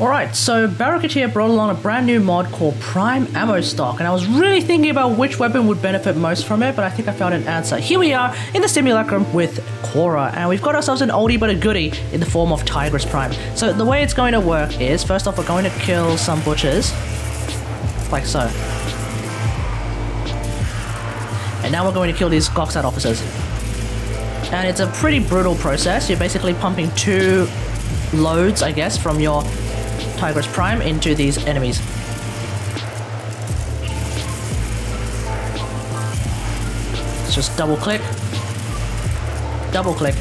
Alright, so Baro Ki'Teer brought along a brand new mod called Prime Ammo Stock, and I was really thinking about which weapon would benefit most from it, but I think I found an answer. Here we are in the simulacrum with Khora, and we've got ourselves an oldie but a goodie in the form of Tigris Prime. So the way it's going to work is, first off, we're going to kill some butchers, like so. And now we're going to kill these Goksat officers. And it's a pretty brutal process. You're basically pumping two loads, I guess, from your Tigris Prime into these enemies. Let's just double click, double click,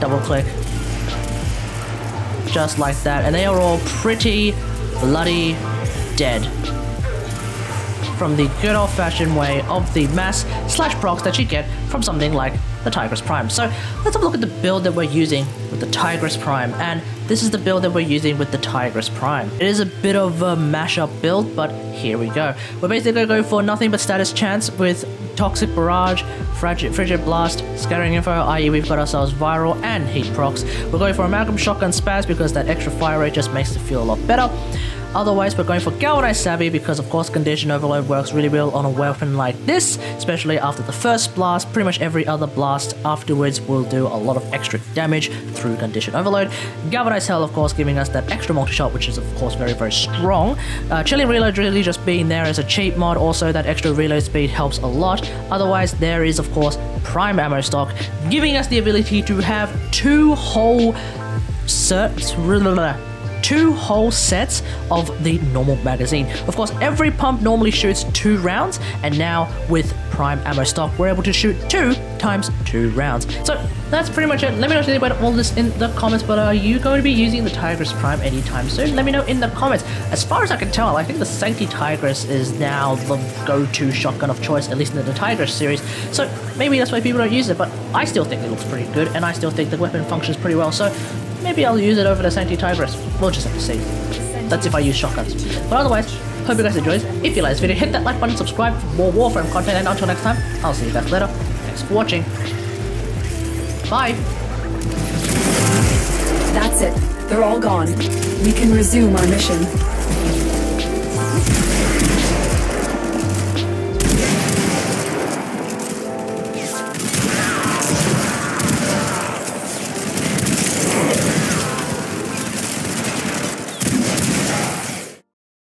double click. Just like that. And they are all pretty bloody dead. From the good old fashioned way of the mass slash procs that you get from something like the Tigris Prime. So let's have a look at the build that we're using with the Tigris Prime, and this is the build that we're using with the Tigris Prime. It is a bit of a mashup build, but here we go. We're basically going to go for nothing but status chance with Toxic Barrage, Frigid, Frigid Blast, Scattering Info, i.e. we've got ourselves Viral and Heat procs. We're going for Amalgam Shotgun Spazz because that extra fire rate just makes it feel a lot better. Otherwise, we're going for Galvanized Savvy because, of course, Condition Overload works really well on a weapon like this, especially after the first blast. Pretty much every other blast afterwards will do a lot of extra damage through Condition Overload. Galvanized Hell, of course, giving us that extra multi-shot, which is, of course, very, very strong. Uh, Chilling Reload really just being there as a cheap mod, also that extra reload speed helps a lot. Otherwise, there is, of course, Prime Ammo Stock, giving us the ability to have two whole certs two whole sets of the normal magazine. Of course, every pump normally shoots two rounds, and now with prime ammo stock, we're able to shoot two times two rounds. So that's pretty much it. Let me know about all this in the comments, but are you going to be using the Tigris Prime anytime soon? Let me know in the comments. As far as I can tell, I think the Sancti Tigris is now the go-to shotgun of choice, at least in the Tigris series. So maybe that's why people don't use it, but I still think it looks pretty good, and I still think the weapon functions pretty well. So Maybe I'll use it over the Sancti Tigris. We'll just have to see. That's if I use shotguns. But otherwise, hope you guys enjoyed. If you like this video, hit that like button, subscribe for more Warframe content, and until next time, I'll see you guys later. Thanks for watching. Bye! That's it. They're all gone. We can resume our mission.